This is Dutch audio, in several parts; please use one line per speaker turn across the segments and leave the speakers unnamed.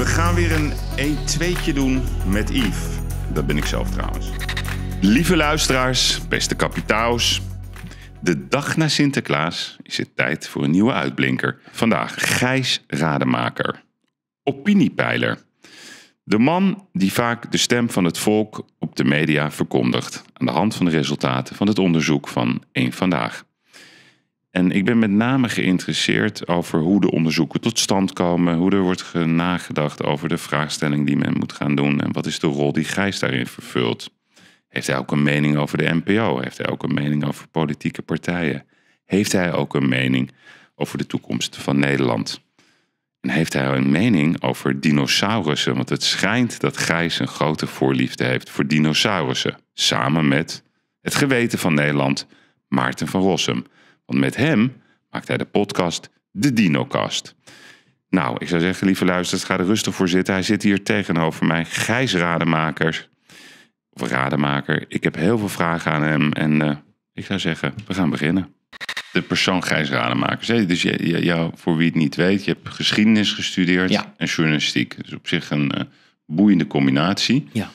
We gaan weer een 1-2'tje doen met Yves. Dat ben ik zelf trouwens. Lieve luisteraars, beste kapitaals. De dag na Sinterklaas is het tijd voor een nieuwe uitblinker. Vandaag Gijs Rademaker. Opiniepeiler. De man die vaak de stem van het volk op de media verkondigt. Aan de hand van de resultaten van het onderzoek van Eén Vandaag. En ik ben met name geïnteresseerd over hoe de onderzoeken tot stand komen, hoe er wordt nagedacht over de vraagstelling die men moet gaan doen en wat is de rol die Gijs daarin vervult. Heeft hij ook een mening over de NPO? Heeft hij ook een mening over politieke partijen? Heeft hij ook een mening over de toekomst van Nederland? En heeft hij een mening over dinosaurussen? Want het schijnt dat Gijs een grote voorliefde heeft voor dinosaurussen. Samen met het geweten van Nederland, Maarten van Rossum. Want met hem maakt hij de podcast De Dinocast. Nou, ik zou zeggen, lieve luisteraars, ga er rustig voor zitten. Hij zit hier tegenover mij, Gijs Rademakers. Of Rademaker. Ik heb heel veel vragen aan hem. En uh, ik zou zeggen, we gaan beginnen. De persoon Gijs Rademakers. Hè? Dus je, je, jou, voor wie het niet weet, je hebt geschiedenis gestudeerd
Ja.
en journalistiek. Dus op zich een uh, boeiende combinatie.
Ja.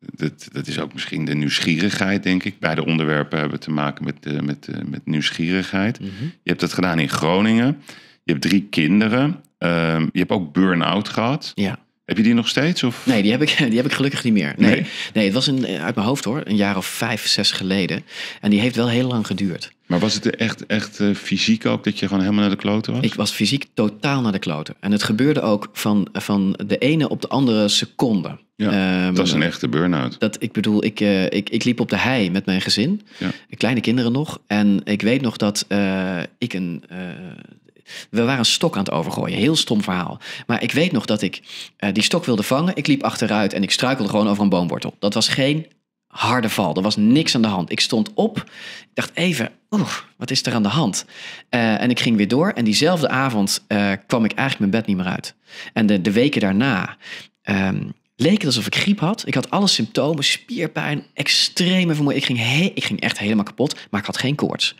Dat, dat is ook misschien de nieuwsgierigheid, denk ik. Beide onderwerpen hebben te maken met, uh, met, uh, met nieuwsgierigheid.
Mhm.
Je hebt dat gedaan in Groningen. Je hebt drie kinderen. Uh, je hebt ook burn-out gehad.
Ja.
Heb je die nog steeds? Of?
Nee, die heb ik, die heb ik gelukkig niet meer. Nee,
Nee?
nee. het was een, uit mijn hoofd hoor, een jaar of vijf, zes geleden. En die heeft wel heel lang geduurd.
Maar was het echt, echt uh, fysiek ook dat je gewoon helemaal naar de kloten was?
Ik was fysiek totaal naar de kloten. En het gebeurde ook van, van de ene op de andere seconde.
Ja,
Ehm,
dat is een echte burn-out.
Dat, ik bedoel, ik, uh, ik, ik liep op de hei met mijn gezin.
Ja.
Kleine kinderen nog. En ik weet nog dat uh, ik een... Uh, we waren een stok aan het overgooien. Heel stom verhaal. Maar ik weet nog dat ik die stok wilde vangen. Ik liep achteruit en ik struikelde gewoon over een boomwortel. Dat was geen harde val. Er was niks aan de hand. Ik stond op. Ik dacht even, oeh, wat is er aan de hand? Uh, en ik ging weer door. En diezelfde avond uh, kwam ik eigenlijk mijn bed niet meer uit. En de, de weken daarna... Um, leek het alsof ik griep had. Ik had alle symptomen, spierpijn, extreme vermoeidheid. Ik ging, he- ik ging echt helemaal kapot, maar ik had geen koorts.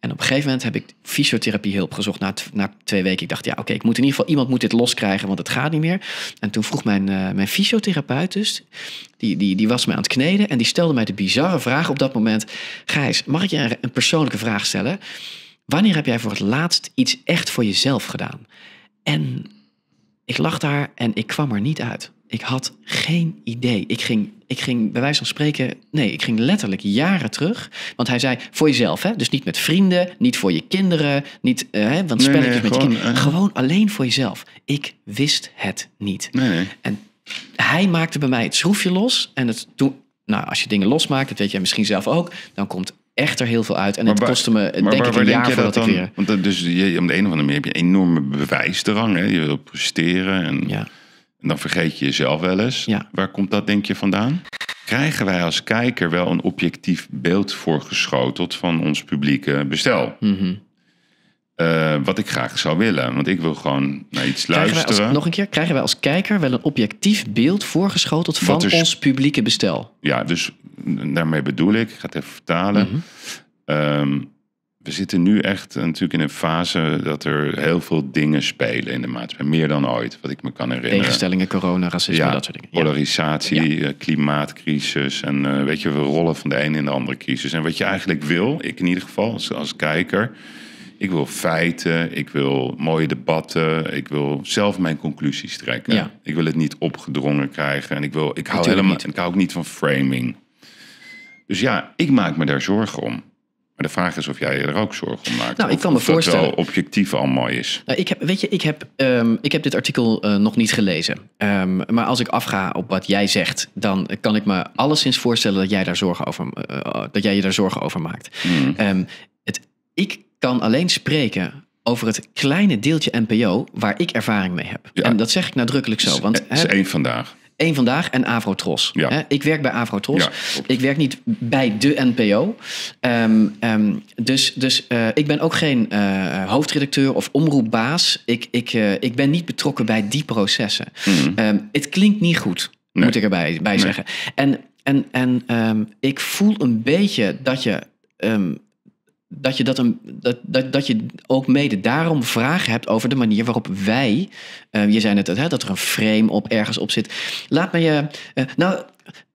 En op een gegeven moment heb ik fysiotherapiehulp gezocht na, na twee weken. Ik dacht, ja, oké, ik moet in ieder geval iemand moet dit loskrijgen, want het gaat niet meer. En toen vroeg mijn, uh, mijn fysiotherapeut dus, die, die, die was mij aan het kneden en die stelde mij de bizarre vraag op dat moment. Gijs, mag ik je een persoonlijke vraag stellen? Wanneer heb jij voor het laatst iets echt voor jezelf gedaan? En ik lag daar en ik kwam er niet uit. Ik had geen idee. Ik ging, ik ging bij wijze van spreken, nee, ik ging letterlijk jaren terug. Want hij zei voor jezelf, hè? dus niet met vrienden, niet voor je kinderen, niet, uh, hè, want
Nee,
spelletjes
nee,
met
gewoon,
je kinderen.
uh,
Gewoon alleen voor jezelf. Ik wist het niet.
Nee, nee.
En hij maakte bij mij het schroefje los. En het, toen, nou, als je dingen losmaakt, dat weet jij misschien zelf ook, dan komt echt er heel veel uit. En het kostte me, denk ik, een
denk
jaar
dat
voordat ik weer...
Want dat, dus je, om de een of andere manier heb je een enorme bewijsdrang. Hè? Je wil presteren en,
Ja.
En dan vergeet je jezelf wel eens.
Ja.
Waar komt dat denk je vandaan? Krijgen wij als kijker wel een objectief beeld voorgeschoteld van ons publieke bestel?
Mhm.
Uh, wat ik graag zou willen. Want ik wil gewoon naar iets
Krijgen
luisteren.
als, nog een keer, krijgen wij als kijker wel een objectief beeld voorgeschoteld van ons publieke bestel?
Ja, dus daarmee bedoel ik, ik ga het even vertalen. Ehm, we zitten nu echt eh, natuurlijk in een fase dat er heel veel dingen spelen in de maatschappij. Meer dan ooit, wat ik me kan herinneren.
Tegenstellingen, corona, racisme,
Ja,
dat soort dingen.
Polarisatie, eh, klimaatcrisis en eh, weet je, we rollen van de ene in de andere crisis. En wat je eigenlijk wil, ik in ieder geval als, als kijker, ik wil feiten, ik wil mooie debatten, ik wil zelf mijn conclusies trekken.
Ja.
Ik wil het niet opgedrongen krijgen en ik, wil, ik, hou,
Natuurlijk
helemaal,
niet.
ik hou ook niet van framing. Dus ja, ik maak me daar zorgen om. Maar de vraag is of jij je er ook zorgen om maakt.
Nou, ik kan me
of dat
voorstellen-
wel objectief al mooi is.
Nou, ik heb, weet je, ik heb, ehm, ik heb dit artikel eh, nog niet gelezen. Ehm, maar als ik afga op wat jij zegt, dan kan ik me alleszins voorstellen dat jij daar zorgen over, eh, dat jij je daar zorgen over maakt.
Hmm.
Ehm, het, ik kan alleen spreken over het kleine deeltje NPO waar ik ervaring mee heb.
Ja.
En dat zeg ik nadrukkelijk zo. Want
Het is één vandaag.
Eén Vandaag en Avrotros.
Ja.
Hè, Ik werk bij Avrotros.
Ja,
ik werk niet bij de NPO. Ehm, ehm, dus dus eh, ik ben ook geen eh, hoofdredacteur of omroepbaas. Ik, ik, eh, ik ben niet betrokken bij die processen.
Mhm.
Ehm, het klinkt niet goed,
Nee.
moet ik erbij bij zeggen. En, en, en ik voel een beetje dat je... dat je, dat, een, dat, dat, dat je ook mede daarom vragen hebt over de manier waarop wij. eh, je zei net hè, dat er een frame op ergens op zit. Laat me je. eh, nou,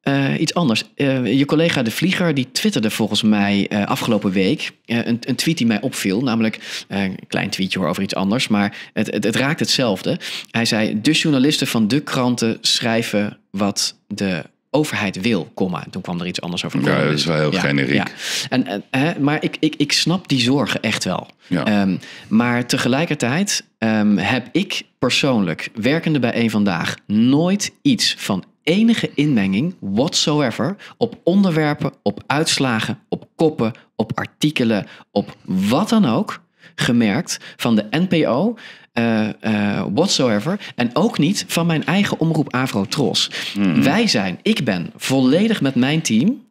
eh, iets anders. Je collega De Vlieger die twitterde volgens mij afgelopen week een, een tweet die mij opviel. Namelijk een klein tweetje hoor, over iets anders, maar het, het, het raakt hetzelfde. Hij zei: De journalisten van de kranten schrijven wat de overheid wil, komma. En toen kwam er iets anders over.
Ja, dat is wel heel generiek.
En, en, hè, maar ik, ik, ik snap die zorgen echt wel.
Ja.
Ehm, maar tegelijkertijd ehm, heb ik persoonlijk, werkende bij één vandaag, nooit iets van enige inmenging whatsoever op onderwerpen, op uitslagen, op koppen, op artikelen, op wat dan ook gemerkt van de NPO. Eh, whatsoever. En ook niet van mijn eigen omroep Avro Tros. Wij zijn, ik ben volledig met mijn team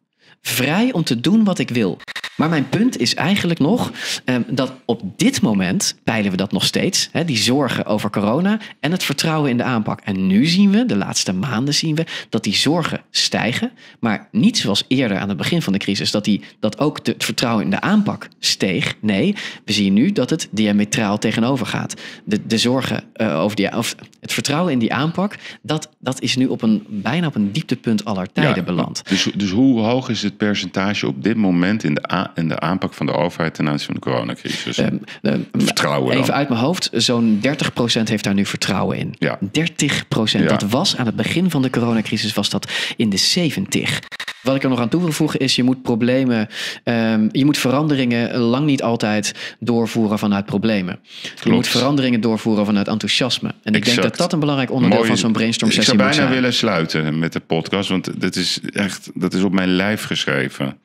vrij om te doen wat ik wil. Maar mijn punt is eigenlijk nog ehm, dat op dit moment peilen we dat nog steeds. Hè, die zorgen over corona en het vertrouwen in de aanpak. En nu zien we, de laatste maanden zien we, dat die zorgen stijgen. Maar niet zoals eerder aan het begin van de crisis, dat, die, dat ook het vertrouwen in de aanpak steeg. Nee, we zien nu dat het diametraal tegenover gaat. De, de zorgen eh, over die, of het vertrouwen in die aanpak, dat, dat is nu op een, bijna op een dieptepunt aller tijden
Ja,
beland.
Dus, dus hoe hoog is het percentage op dit moment in de, a- in de aanpak van de overheid ten aanzien van de coronacrisis?
Ehm, ehm,
Vertrouwen dan.
Even uit mijn hoofd, zo'n 30% heeft daar nu vertrouwen in.
Ja.
30%.
Ja.
Dat was aan het begin van de coronacrisis was dat in de 70. Wat ik er nog aan toe wil voegen is, je moet problemen, ehm, je moet veranderingen lang niet altijd doorvoeren vanuit problemen. Je moet veranderingen doorvoeren vanuit enthousiasme. En ik denk dat dat een belangrijk onderdeel
Mooi.
van zo'n brainstorm
Ik
sessie
zou
moet
bijna
zijn.
willen sluiten met de podcast, want dat is echt, dat is op mijn lijf geschreven.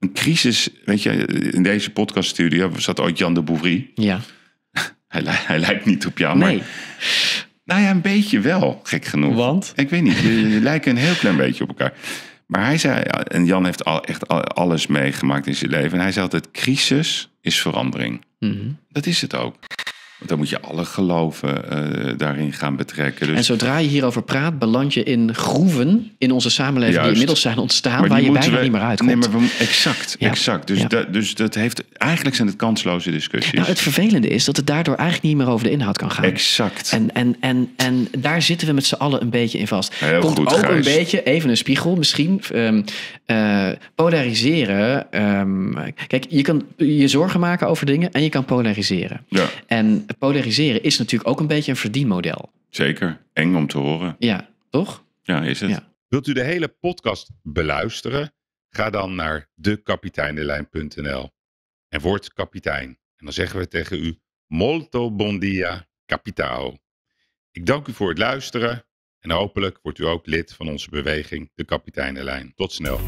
Een crisis, weet je, in deze podcaststudio zat ooit Jan de Bouvry.
Ja.
Hij, hij lijkt niet op jou, maar
Nee.
nou ja, een beetje wel, gek genoeg.
Want?
Ik weet niet, je, je lijken een heel klein beetje op elkaar. Maar hij zei, en Jan heeft al, echt al- alles meegemaakt in zijn leven. En hij zei altijd, crisis is verandering.
Mhm.
Dat is het ook. Want dan moet je alle geloven eh, daarin gaan betrekken. Dus,
En zodra je hierover praat, beland je in groeven in onze samenleving die inmiddels zijn ontstaan, waar je bijna
we-
niet meer uitkomt.
Nee, maar we, exact,
Ja.
exact. Dus,
Ja.
dat, dus dat heeft, eigenlijk zijn het kansloze discussies.
Nou, het vervelende is dat het daardoor eigenlijk niet meer over de inhoud kan gaan.
exact.
En, en, en, en daar zitten we met z'n allen een beetje in vast.
Heel
Komt
goed,
ook
Gijs.
een beetje, even een spiegel misschien. ehm, eh, polariseren. ehm, kijk, je kan je zorgen maken over dingen en je kan polariseren.
ja,
En polariseren is natuurlijk ook een beetje een verdienmodel.
zeker. Eng om te horen.
Ja, toch?
Ja, is het.
Ja.
Wilt u de hele podcast beluisteren? Ga dan naar dekapiteindelijn.nl en word kapitein. En dan zeggen we tegen u molto bon dia capitao. Ik dank u voor het luisteren en hopelijk wordt u ook lid van onze beweging De Kapiteinenlijn. Tot snel.